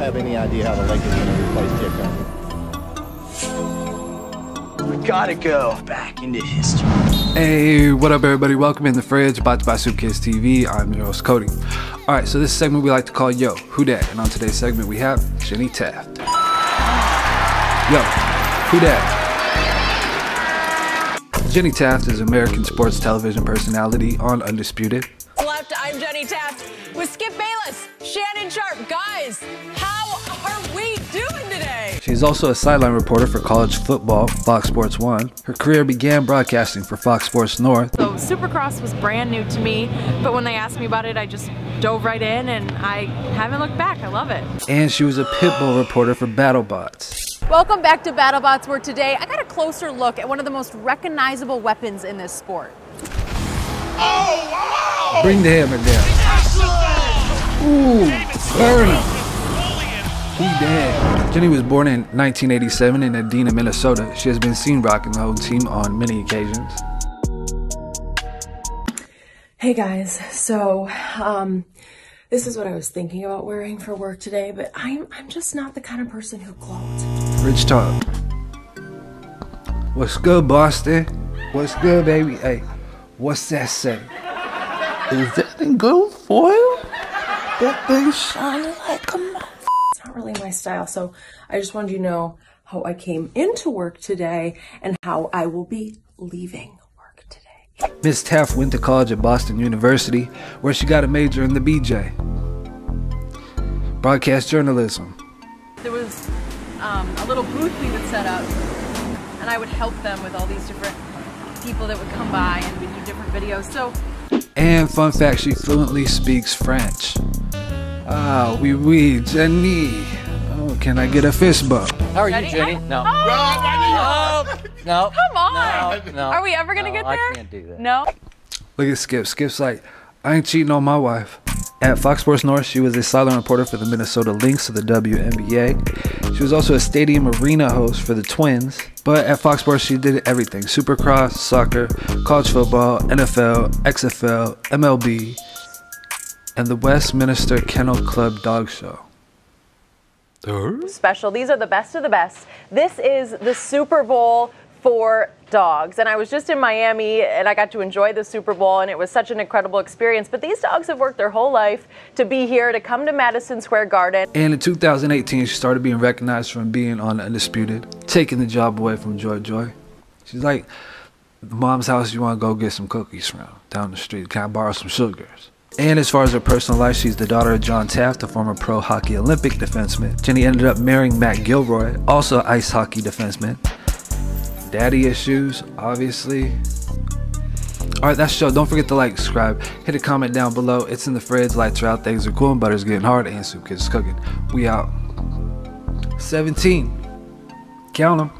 have any idea how the Lakers are going to replace Jay Cutler. We gotta go back into history. Hey, what up, everybody? Welcome in the fridge, brought to by Suitcase TV. I'm your host, Cody. All right, so this segment we like to call Yo, Who Dat? And on today's segment, we have Jenny Taft. Yo, Who Dat? Jenny Taft is American sports television personality on Undisputed. Left, I'm Jenny Taft with Skip Bayless, Shannon Sharpe. Guys, how are we doing today? She's also a sideline reporter for college football, Fox Sports 1. Her career began broadcasting for Fox Sports North. So Supercross was brand new to me, but when they asked me about it, I just dove right in and I haven't looked back. I love it. And she was a Pitbull reporter for BattleBots. Welcome back to BattleBots, where today I got a closer look at one of the most recognizable weapons in this sport. Oh, Bring the hammer down. Ooh, burn him. He dead. Jenny was born in 1987 in Edina, Minnesota. She has been seen rocking the whole team on many occasions. Hey guys, so um, this is what I was thinking about wearing for work today, but I'm I'm just not the kind of person who gloats. Rich talk. What's good, Boston? What's good, baby? Hey, what's that say? Is that in gold foil? That thing shining like a mother- It's not really my style, so I just wanted you to know how I came into work today and how I will be leaving work today. Miss Taft went to college at Boston University, where she got a major in the BJ. Broadcast journalism. There was um, a little booth we would set up, and I would help them with all these different people that would come by and we'd do different videos. So And fun fact, she fluently speaks French. Ah, oui, oui, Jenny. Oh, can I get a fist bump? How are you, Jenny? I- No. Oh! No. No. Come on! No. no. Are we ever gonna No, get I can't do that. No. Look at Skip. Skip's like, I ain't cheating on my wife. At Fox Sports North, she was a sideline reporter for the Minnesota Lynx of the WNBA. She was also a stadium arena host for the Twins. But at Fox Sports, she did everything supercross, soccer, college football, NFL, XFL, MLB, and the Westminster Kennel Club Dog Show. Special. These are the best of the best. This is the Super Bowl for dogs. And I was just in Miami and I got to enjoy the Super Bowl and it was such an incredible experience. But these dogs have worked their whole life to be here, to come to Madison Square Garden. And in 2018, she started being recognized from being on Undisputed, taking the job away from Joy Joy. She's like, Mom's house, you want to go get some cookies from down the street? Can I borrow some sugars? And as far as her personal life, she's the daughter of John Taft, a former pro hockey Olympic defenseman. Jenny ended up marrying Matt Gilroy, also ice hockey defenseman. Daddy issues, obviously. Alright, that's the show. Don't forget to like, subscribe, hit a comment down below. It's in the fridge, lights are out, things are cool, and butter's getting hard, and soup kids cooking. We out. 17. Count them.